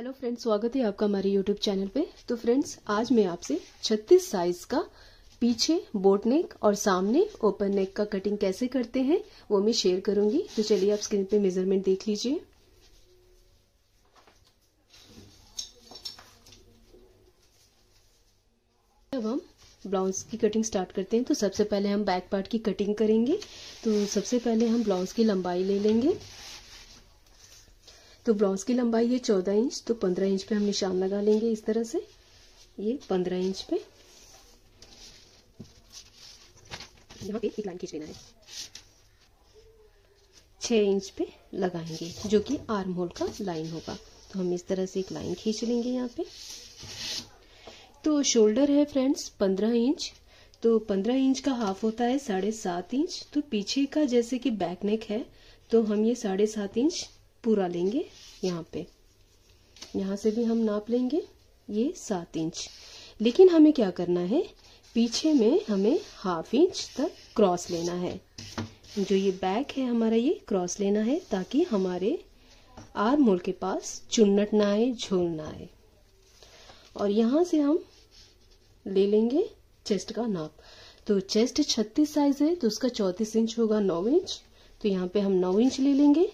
Hello friends स्वागत है आपका हमारे यूट्यूब चैनल पे। तो फ्रेंड्स आज मैं आपसे 36 साइज़ का पीछे बोट नेक और सामने ओपन नेक का कटिंग कैसे करते हैं, वो मैं शेयर करूँगी। तो चलिए आप स्क्रीन पे मेज़रमेंट देख लीजिए। अब हम ब्लाउज की कटिंग स्टार्ट करते हैं तो सबसे पहले हम बैक पार्ट की कटिंग करेंगे। तो सबसे पहले हम ब्लाउज की लंबाई ले लेंगे। तो ब्लाउज की लंबाई है चौदह इंच तो पंद्रह इंच पे हम निशान लगा लेंगे इस तरह से। ये पंद्रह इंच पे। यहाँ पे एक लाइन खींच लेना है। छह इंच पे लगाएँगे, जो कि आर्म होल का लाइन होगा। तो हम इस तरह से एक लाइन खींच लेंगे यहाँ पे। तो शोल्डर है फ्रेंड्स पंद्रह इंच। तो पंद्रह इंच का हाफ़ होता है साढ़े सात इंच। तो पीछे का जैसे कि बैक नेक है तो हम ये साढ़े सात इंच पूरा लेंगे। यहाँ पे। यहाँ से भी हम नाप लेंगे ये सात इंच। लेकिन हमें क्या करना है? पीछे में हमें हाफ़ इंच तक क्रॉस लेना है। जो ये बैक है हमारा ये क्रॉस लेना है ताकि हमारे आर्म होल के पास चुन्नट ना आए, झोल ना आए। और यहाँ से हम ले लेंगे चेस्ट का नाप। तो चेस्ट 36 साइज़ है तो उसका चौतीस इंच होगा 9 इंच। तो यहाँ पे हम 9 इंच ले लेंगे।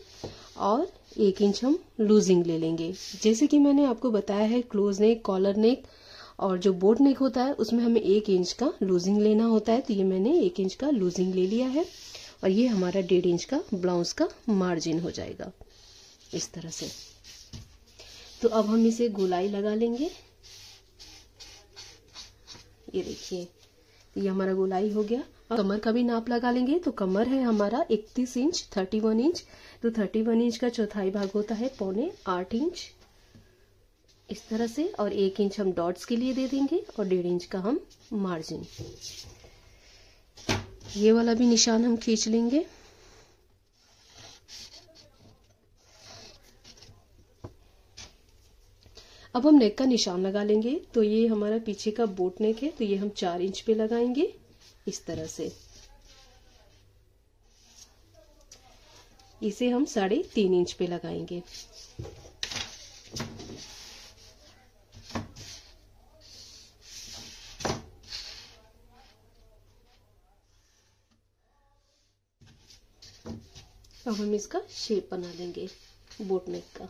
और एक इंच हम लूजिंग ले लेंगे। जैसे कि मैंने आपको बताया है क्लोज नेक कॉलर नेक और जो बोट नेक होता है, उसमें हमें एक इंच का लूजिंग लेना होता है। तो ये मैंने एक इंच का लूजिंग ले लिया है और ये हमारा डेढ़ इंच का ब्लाउज का मार्जिन हो जाएगा। इस तरह से। तो अब हम इसे गोलाई लगा लेंगे। ये देखिए। ये हमारा गोलाई हो गया। अब कमर का भी नाप लगा लेंगे। तो कमर है हमारा 31 इंच 31 इंच। तो 31 इंच का चौथाई भाग होता है पौने आठ इंच। इस तरह से और एक इंच हम डॉट्स के लिए दे देंगे और डेढ़ इंच का हम मार्जिन ये वाला भी निशान हम खींच लेंगे। अब हम नेक का निशान लगा लेंगे। तो ये हमारा पीछे का बोट नेक है तो ये हम चार इंच पे लगाएँगे, इस तरह से। इसे हम साढ़े तीन इंच पे लगाएँगे। अब हम इसका शेप बना लेंगे बोट नेक का।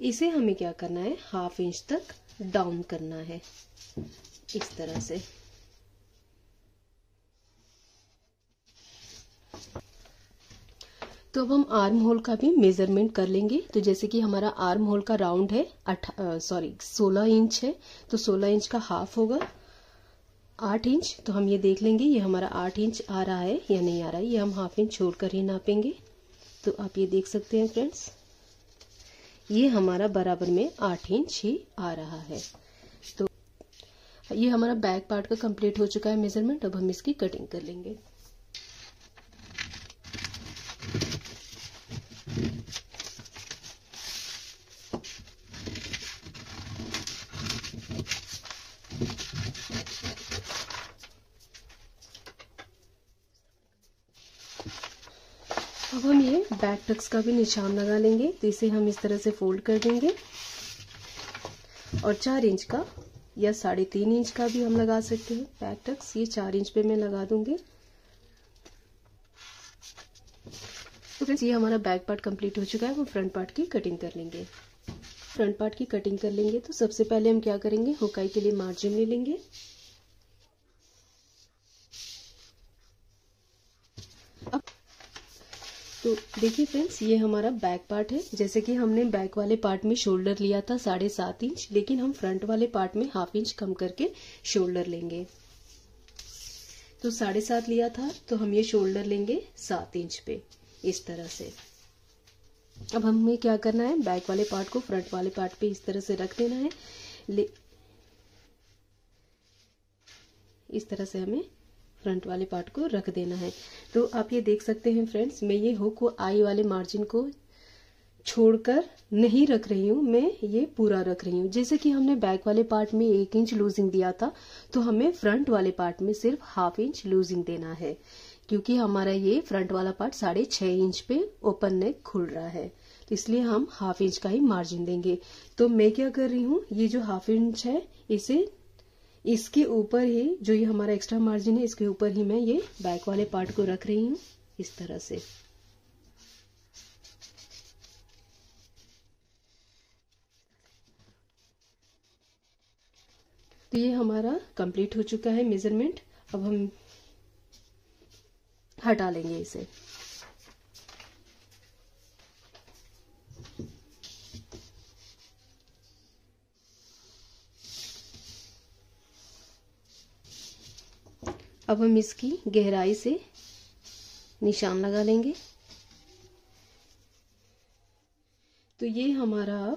इसे हमें क्या करना है? हाफ़ इंच तक डाउन करना है। इस तरह से। तो अब हम आर्म होल का भी मेज़रमेंट कर लेंगे। तो जैसे कि हमारा आर्म होल का राउंड है सॉरी सोलह इंच है तो सोलह इंच का हाफ़ होगा। आठ इंच तो हम ये देख लेंगे, ये हमारा आठ इंच आ रहा है या नहीं आ रहा है, ये हम हाफ़ इंच छोड़कर ही नापेंगे। तो आप ये देख सकते हैं फ्रेंड्स ये हमारा बराबर में आठ इंच ही आ रहा है। तो ये हमारा बैक पार्ट का कंप्लीट हो चुका है मेज़रमेंट, अब हम इसकी कटिंग कर लेंगे। अब हम ये बैक टक्स का भी निशान लगा लेंगे तो इसे हम इस तरह से फोल्ड कर देंगे। और चार इंच का या साढ़े तीन इंच का भी हम लगा सकते हैं बैक टक्स ये चार इंच पे मैं लगा दूँगी। तो फ्रेंड्स, ये हमारा बैक पार्ट कंप्लीट हो चुका है। वो फ्रंट पार्ट की कटिंग कर लेंगे। फ्रंट पार्ट की कटिंग कर लेंगे तो सबसे पहले हम क्या करेंगे? हुकाई के लिए मार्जिन ले लेंगे। तो देखिए फ्रेंड्स ये हमारा बैक पार्ट है। जैसे कि हमने बैक वाले पार्ट में शोल्डर लिया था साढ़े सात इंच लेकिन हम फ्रंट वाले पार्ट में हाफ़ इंच कम करके शोल्डर लेंगे। तो साढ़े सात लिया था तो हम ये शोल्डर लेंगे सात इंच पे, इस तरह से। अब हमें क्या करना है? बैक वाले पार्ट को फ्रंट वाले पार्ट पे इस तरह से रख देना है। ले इस तरह से हमें फ्रंट वाले पार्ट को रख देना है। तो आप ये देख सकते हैं फ्रेंड्स मैं ये हुक को आई वाले मार्जिन को छोड़कर नहीं रख रही हूँ, मैं ये पूरा रख रही हूँ। जैसे कि हमने बैक वाले पार्ट में एक इंच लूजिंग दिया था तो हमें फ्रंट वाले पार्ट में सिर्फ़ हाफ़ इंच लूजिंग देना है, क्योंकि हमारा ये फ्रंट वाला पार्ट साढ़े छह इंच पे ओपन नेक खुल रहा है। तो इसलिए हम हाफ़ इंच का ही मार्जिन देंगे। तो मैं क्या कर रही हूँ, ये जो हाफ़ इंच है, इसे इसके ऊपर ही, जो ये हमारा एक्स्ट्रा मार्जिन है, इसके ऊपर ही मैं ये बैक वाले पार्ट को रख रही हूँ, इस तरह से। तो ये हमारा कंप्लीट हो चुका है मेज़रमेंट अब हम हटा लेंगे इसे। अब हम इसकी गहराई से निशान लगा लेंगे। तो ये हमारा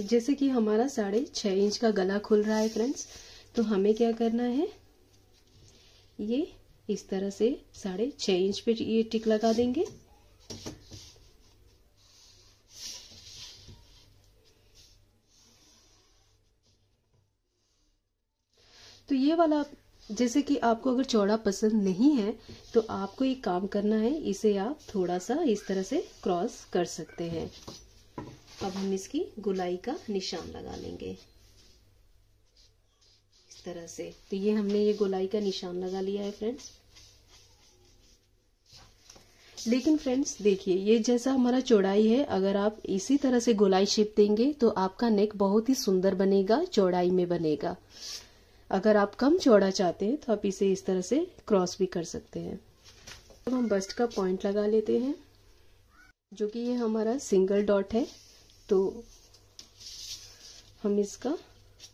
जैसे कि हमारा साढ़े छह इंच का गला खुल रहा है फ्रेंड्स तो हमें क्या करना है? ये इस तरह से साढ़े छह इंच पे ये टिक लगा देंगे। तो ये वाला जैसे कि आपको अगर चौड़ा पसंद नहीं है तो आपको एक काम करना है, इसे आप थोड़ा सा इस तरह से क्रॉस कर सकते हैं। अब हम इसकी गुलाई का निशान लगा लेंगे। इस तरह से। तो ये हमने ये गुलाई का निशान लगा लिया है फ्रेंड्स लेकिन फ्रेंड्स देखिए, ये जैसा हमारा चौड़ाई है, अगर आप इसी तरह से गोलाई शेप देंगे तो आपका नेक बहुत ही सुंदर बनेगा, चौड़ाई में बनेगा। अगर आप कम चौड़ा चाहते हैं तो आप इसे इस तरह से क्रॉस भी कर सकते हैं। अब तो हम बस्ट का पॉइंट लगा लेते हैं, जो कि ये हमारा सिंगल डॉट है। तो हम इसका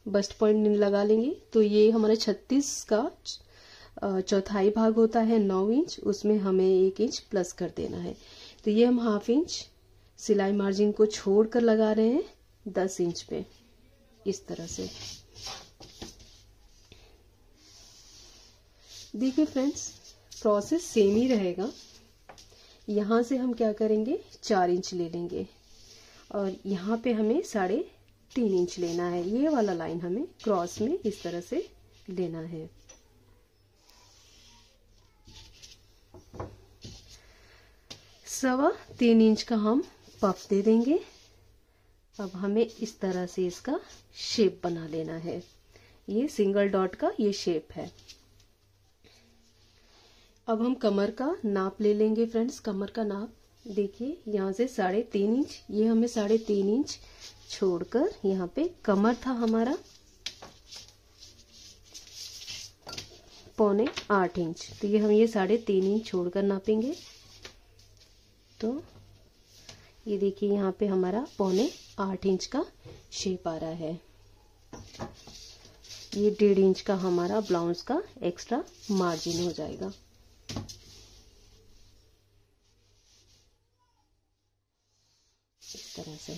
बस्ट पॉइंट लगा लेंगे। तो ये हमारा छत्तीस का चौथाई भाग होता है, नौ इंच उसमें हमें एक इंच प्लस कर देना है। तो ये हम हाफ़ इंच सिलाई मार्जिन को छोड़कर लगा रहे हैं, दस इंच पे, इस तरह से। देखिए फ्रेंड्स प्रोसेस सेम ही रहेगा। यहाँ से हम क्या करेंगे? चार इंच ले लेंगे। और यहाँ पे हमें साढ़े तीन इंच लेना है। ये वाला लाइन हमें क्रॉस में इस तरह से लेना है। सवा तीन इंच का हम पफ दे देंगे। अब हमें इस तरह से इसका शेप बना लेना है। ये सिंगल डॉट का ये शेप है। अब हम कमर का नाप ले लेंगे फ्रेंड्स। कमर का नाप देखिए, यहाँ से साढ़े तीन इंच, ये हमें साढ़े तीन इंच छोड़कर यहाँ पे कमर था हमारा। पौने आठ इंच तो ये हम ये साढ़े तीन इंच छोड़कर नापेंगे। तो ये देखिए, यहाँ पे हमारा पौने आठ इंच का शेप आ रहा है। ये डेढ़ इंच का हमारा ब्लाउज का एक्स्ट्रा मार्जिन हो जाएगा। इस तरह से।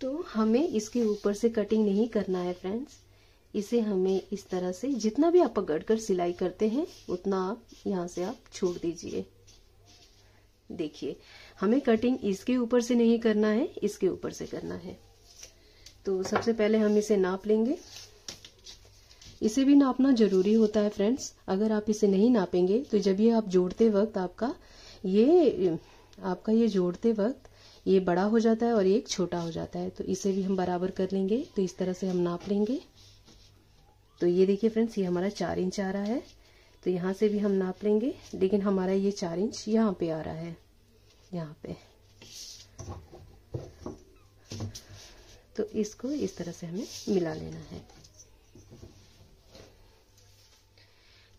तो हमें इसके ऊपर से कटिंग नहीं करना है फ्रेंड्स इसे हमें इस तरह से जितना भी आप पकड़ कर सिलाई करते हैं, उतना आप यहाँ से आप छोड़ दीजिए। देखिए, हमें कटिंग इसके ऊपर से नहीं करना है, इसके ऊपर से करना है। तो सबसे पहले हम इसे नाप लेंगे। इसे भी नापना ज़रूरी होता है फ्रेंड्स अगर आप इसे नहीं नापेंगे तो जब ये आप जोड़ते वक्त आपका ये आपका ये जोड़ते वक्त ये बड़ा हो जाता है और एक छोटा हो जाता है। तो इसे भी हम बराबर कर लेंगे। तो इस तरह से हम नाप लेंगे। तो ये देखिए फ्रेंड्स ये हमारा चार इंच आ रहा है। तो यहाँ से भी हम नाप लेंगे। लेकिन हमारा ये चार इंच यहाँ पे आ रहा है। यहाँ पे। तो इसको इस तरह से हमें मिला लेना है।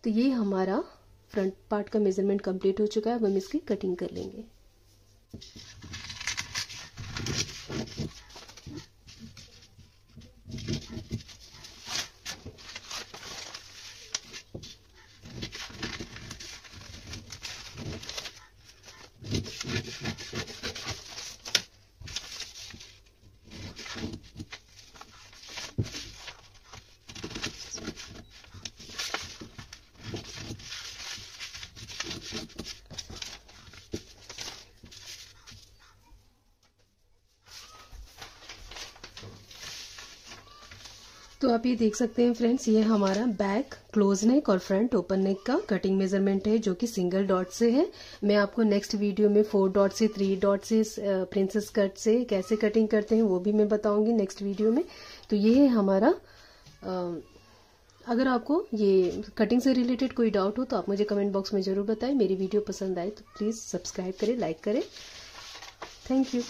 तो ये हमारा फ्रंट पार्ट का मेज़रमेंट कंप्लीट हो चुका है, अब हम इसकी कटिंग कर लेंगे। तो आप ये देख सकते हैं फ्रेंड्स, ये हमारा बैक, क्लोज नेक और फ्रंट ओपन नेक का कटिंग मेज़रमेंट है, जो कि सिंगल डॉट से है। मैं आपको नेक्स्ट वीडियो में फोर डॉट से थ्री डॉट से प्रिंसेस कट से कैसे कटिंग करते हैं, वो भी मैं बताऊँगी नेक्स्ट वीडियो में। तो ये है हमारा अगर आपको ये कटिंग से रिलेटेड कोई डाउट हो तो आप मुझे कमेंट बॉक्स में ज़रूर बताएँ। मेरी वीडियो पसंद आए तो प्लीज़ सब्सक्राइब करें लाइक करें। Thank you